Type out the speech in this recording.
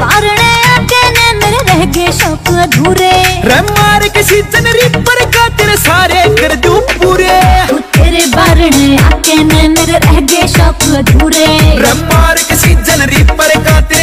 बारणे आके ने मेरे रह गए शौक अधूरे। रे मार के सीज़न रिपर का तेरे सारे कर दूँ पूरे। तेरे बारणे आके ने मेरे रह गए